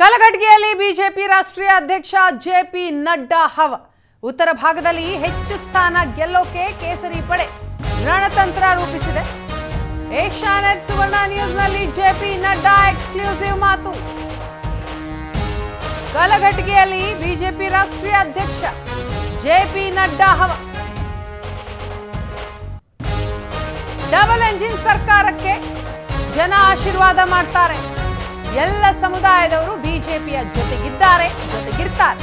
ಕಲಘಟಗಿಯಲ್ಲಿ BJP ರಾಷ್ಟ್ರೀಯ ಅಧ್ಯಕ್ಷ JP Nadda ಹವ. ಉತ್ತರ ಭಾಗದಲ್ಲಿ ಹೆಚ್ಚು ಸ್ಥಾನ ಗೆಲ್ಲೋಕೆ ಕೇಸರಿ ಪಡೆ. ರಣತಂತ್ರ ರೂಪಿಸಿದೆ. ಏಷ್ಯಾನೆಟ್ ಸುವರ್ಣ ನ್ಯೂಸ್ನಲ್ಲಿ ಜೆಪಿ ನಡ್ಡಾ ಎಕ್ಸ್ಕ್ಲೂಸಿವ್ ಮಾತು. ಕಲಘಟಗಿಯಲ್ಲಿ ಬಿಜೆಪಿ ರಾಷ್ಟ್ರೀಯ ಅಧ್ಯಕ್ಷ ಜೆಪಿ ನಡ್ಡಾ ಹವ. ಡಬಲ್ ಎಂಜಿನ್ ಸರ್ಕಾರಕ್ಕೆ ಜನ ಆಶೀರ್ವಾದ ಮಾಡ್ತಾರೆ. ಎಲ್ಲ ಸಮುದಾಯದವರು ಬಿಜೆಪಿಯ ಜೊತೆಗಿದ್ದಾರೆ, ಜೊತೆಗಿರ್ತಾರೆ.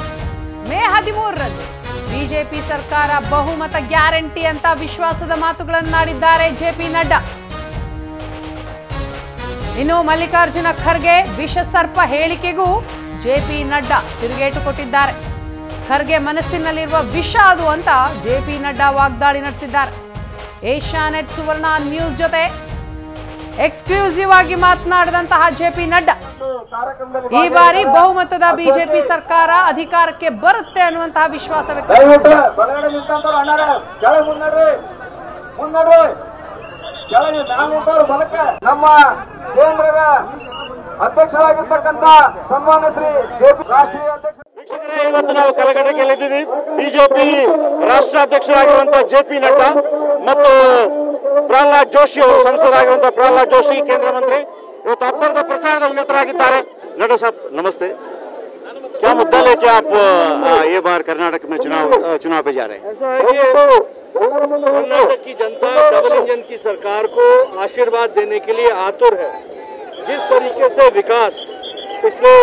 ಮೇ ಹದಿಮೂರರಂದು ಬಿಜೆಪಿ ಸರ್ಕಾರ ಬಹುಮತ ಗ್ಯಾರಂಟಿ ಅಂತ ವಿಶ್ವಾಸದ ಮಾತುಗಳನ್ನಾಡಿದ್ದಾರೆ ಜೆಪಿ ನಡ್ಡಾ. ಇನ್ನು ಮಲ್ಲಿಕಾರ್ಜುನ ಖರ್ಗೆ ವಿಷ ಸರ್ಪ ಹೇಳಿಕೆಗೂ ಜೆಪಿ ನಡ್ಡಾ ತಿರುಗೇಟು ಕೊಟ್ಟಿದ್ದಾರೆ. ಖರ್ಗೆ ಮನಸ್ಸಿನಲ್ಲಿರುವ ವಿಷ ಅದು ಅಂತ ಜೆಪಿ ನಡ್ಡಾ ವಾಗ್ದಾಳಿ ನಡೆಸಿದ್ದಾರೆ. ಏಷ್ಯಾನೆಟ್ ಸುವರ್ಣ ನ್ಯೂಸ್ ಜೊತೆ ಎಕ್ಸ್ಕ್ಲೂಸಿವ್ ಆಗಿ ಮಾತನಾಡಿದಂತಹ ಜೆಪಿ ನಡ್ಡಾ. ಈ ಬಾರಿ ಬಹುಮತದ ಬಿಜೆಪಿ ಸರ್ಕಾರ ಅಧಿಕಾರಕ್ಕೆ ಬರುತ್ತೆ ಅನ್ನುವಂತಹ ವಿಶ್ವಾಸ ನಮ್ಮ ಕೇಂದ್ರದ ಅಧ್ಯಕ್ಷರಾಗಿರ್ತಕ್ಕಂಥ ಸನ್ಮಾನ್ಯ ಶ್ರೀ ಜೆಪಿ ರಾಷ್ಟ್ರೀಯ ಅಧ್ಯಕ್ಷ ಇವತ್ತು ನಾವು ಗೆಲ್ಲಿದ್ದೀವಿ. ಬಿಜೆಪಿ ರಾಷ್ಟ್ರಾಧ್ಯಕ್ಷರಾಗಿರುವಂತಹ ಜೆ ಪಿ ನಡ್ಡಾ ಮತ್ತು ಪ್ರಹ್ಲಾದ್ ಜೋಶಿ ಅವರು ಸಂಸದರಾಗಿರುವಂತಹ ಪ್ರಹ್ಲಾದ್ ಜೋಶಿ ಕೇಂದ್ರ ಮಂತ್ರಿ ಇವತ್ತು ಅಬ್ಬರದ ಪ್ರಚಾರದ ನಿರತರಾಗಿದ್ದಾರೆ ನಡ್ಡಾ ಸಾಬ್ ನಮಸ್ತೆ क्या मुद्दा लेके आप आ, ये बार कर्नाटक में चुनाव आ, चुनाव पे जा रहे हैं ऐसा है कि कर्नाटक की जनता डबल इंजन की सरकार को आशीर्वाद देने के लिए आतुर है जिस तरीके से विकास पिछले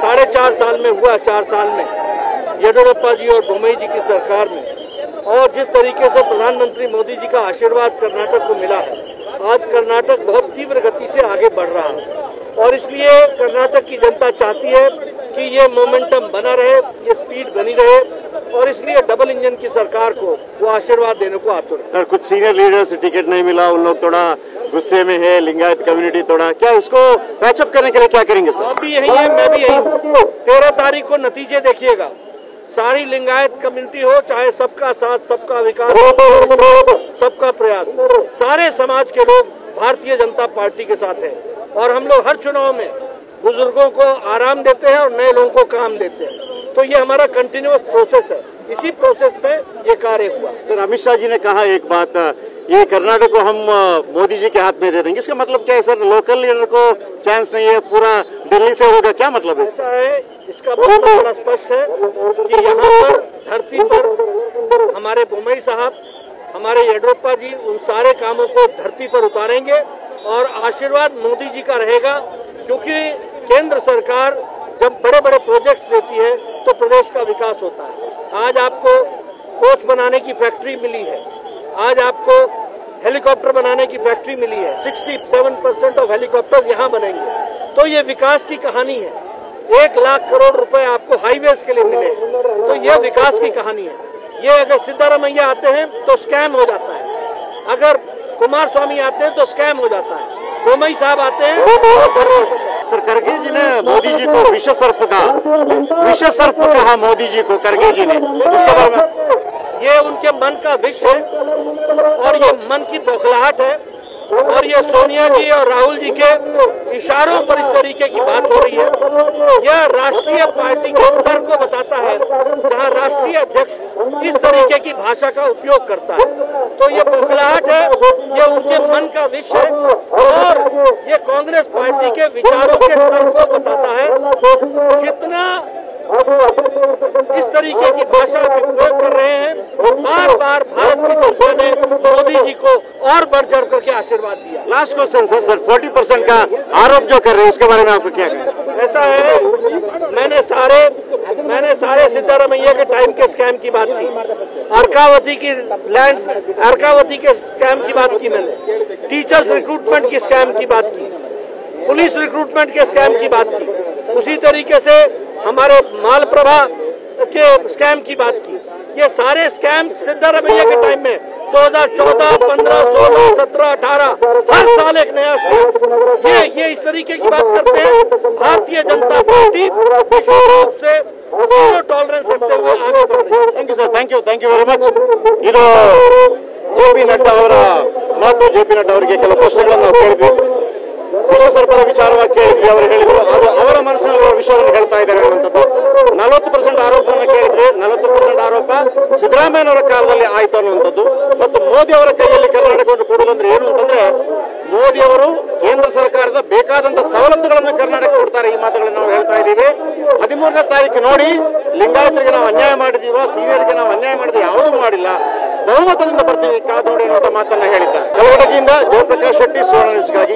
साढ़े चार साल में हुआ चार साल में येडियुरप्पा जी और बोमई जी की सरकार में और जिस तरीके से प्रधानमंत्री मोदी जी का आशीर्वाद कर्नाटक को मिला है आज कर्नाटक बहुत तीव्र गति से आगे बढ़ रहा है। और इसलिए कर्नाटक की जनता चाहती है कि ये मोमेंटम बना रहे ये स्पीड बनी रहे और इसलिए डबल इंजन की सरकार को वो आशीर्वाद देने को आतुर है। सर कुछ सीनियर लीडर्स टिकट नहीं मिला उन लोग थोड़ा गुस्से में है लिंगायत कम्युनिटी थोड़ा। क्या उसको पैचअप करने के लिए क्या करेंगे सर? आप भी यही है मैं भी यही हूँ। तेरह तारीख को नतीजे देखिएगा। सारी लिंगायत कम्युनिटी हो चाहे सबका साथ सबका विकास सबका प्रयास। सारे समाज के लोग भारतीय जनता पार्टी के साथ हैं। और हम लोग हर चुनाव में बुज़ुर्गों को आराम देते हैं और नए लोगों को काम देते हैं। तो ये हमारा कंटिन्यूस प्रोसेस है। इसी प्रोसेस में ये कार्य हुआ। सर अमित शाह जी ने कहा एक बात ये कर्नाटक को हम मोदी जी के हाथ में दे देंगे। इसका मतलब क्या है सर लोकल लीडर को चांस नहीं है पूरा दिल्ली से होगा क्या मतलब है? ऐसा है इसका मतलब बड़ा स्पष्ट है कि यहाँ पर धरती पर हमारे बुमई साहब, हमारे येडियुरप्पा जी, उन सारे कामों को धरती पर उतारेंगे और आशीर्वाद मोदी जी का रहेगा, क्योंकि केंद्र सरकार जब बड़े बड़े प्रोजेक्ट्स देती है तो प्रदेश का विकास होता है। आज आपको कोच बनाने की फैक्ट्री मिली है। आज आपको हेलीकॉप्टर बनाने की फैक्ट्री मिली है। 67 परसेंट ऑफ़ हेलीकॉप्टर यहाँ बनेंगे। तो ये विकास की कहानी है। एक लाख करोड़ रुपए आपको हाईवेज के लिए मिले। तो ये विकास की कहानी है। ये अगर सिद्धारमैया आते हैं तो स्कैम हो जाता है। अगर कुमार स्वामी आते हैं तो स्कैम हो जाता है। बोमई साहब आते हैं तो सर करगे जी ने मोदी जी को विश्व सर्प कहा। विश्व सर्प कहा मोदी जी को करगे जी ने। इसके बारे में ये उनके मन का विष है। और ये मन की बौखलाहट है। और ये सोनिया जी और राहुल जी के इशारों पर इस तरीके की बात हो रही है। यह राष्ट्रीय पार्टी के स्तर को बताता है, जहाँ राष्ट्रीय अध्यक्ष इस तरीके की भाषा का उपयोग करता है। तो ये बौखलाहट है, ये उनके मन का विष है, और ये कांग्रेस पार्टी के विचारों के स्तर को बताता है, जितना इस तरीके की भाषा उपयोग कर रहे हैं। बार बार भारत की जनता ने मोदी जी को और बढ़ चढ़ करके आशीर्वाद दिया। Last question sir sir forty percent का आरोप जो कर रहे हैं उसके बारे में आपको क्या कहना ऐसा है मैंने सारे मैंने सारे सिद्धारमैया के टाइम के स्कैम की बात की। अर्कावती की लैंड अर्कावती के स्कैम की बात की मैंने। टीचर्स रिक्रूटमेंट की स्कैम की बात की। पुलिस रिक्रूटमेंट के स्कैम की बात की। उसी तरीके से हमारे माल प्रभा के स्कैम की बात की। ये सारे स्कैम सिद्धारमैया के टाइम में 2014, 15, 16, 17, 18 हर साल एक नया स्कैम ये ये इस तरीके की बात करते हैं भारतीय जनता पार्टी विश्व रूप से जीरो टॉलरेंस रखते हुए आगे बढ़ रही है thank you sir thank you thank you very much ಇದು ಜೆ ಪಿ ನಡ್ಡಾ ಅವರ ಮಾತು ಜೆ ಪಿ ನಡ್ಡಾ ಅವರಿಗೆ ಕೆಲವು ಪ್ರಶ್ನೆಗಳನ್ನು ನಾವು ಕೇಳಿದ್ವಿ ವಿಷಸರ್ಪದ ವಿಚಾರವಾಗಿ ಕೇಳಿದ್ವಿ ಅವರು ಹೇಳಿದ್ರು ಅದು ಅವರ ಮನಸ್ಸಿನಲ್ಲಿರುವ ವಿಷಯವನ್ನು ಹೇಳ್ತಾ ಇದ್ದಾರೆ ಅನ್ನುವಂಥದ್ದು ನಲವತ್ತು ಪರ್ಸೆಂಟ್ ಆರೋಪವನ್ನು ಕೇಳಿದ್ವಿ ನಲವತ್ತು ಪರ್ಸೆಂಟ್ ಆರೋಪ ಸಿದ್ದರಾಮಯ್ಯನವರ ಕಾಲದಲ್ಲಿ ಆಯ್ತು ಅನ್ನುವಂಥದ್ದು. ಮತ್ತು ಮೋದಿ ಅವರ ಕೈಯಲ್ಲಿ ಕರ್ನಾಟಕವನ್ನು ಕೊಡುವುದಂದ್ರೆ ಏನು ಅಂತಂದ್ರೆ ಮೋದಿ ಅವರು ಕೇಂದ್ರ ಸರ್ಕಾರದ ಬೇಕಾದಂತ ಸವಲತ್ತುಗಳನ್ನು ಕರ್ನಾಟಕ ಕೊಡ್ತಾರೆ ಈ ಮಾತುಗಳನ್ನು ನಾವು ಹೇಳ್ತಾ ಇದ್ದೀವಿ. ಹದಿಮೂರನೇ ತಾರೀಕು ನೋಡಿ, ಲಿಂಗಾಯತರಿಗೆ ನಾವು ಅನ್ಯಾಯ ಮಾಡಿದೀವ ಸೀನಿಯರ್ಗೆ ನಾವು ಅನ್ಯಾಯ ಮಾಡಿದ ಯಾವುದೂ ಮಾಡಿಲ್ಲ. ಬಹುಮತದಿಂದ ಬರ್ತೀವಿ, ಕಾದು ನೋಡಿ ಅನ್ನುವಂಥ ಮಾತನ್ನ ಹೇಳಿದ್ದಾರೆ. ಕಲಬುರಗಿಯಿಂದ ಜಯಪ್ರಕಾಶ್ ಶೆಟ್ಟಿ ಸುವರ್ಣ ನ್ಯೂಸ್ಗಾಗಿ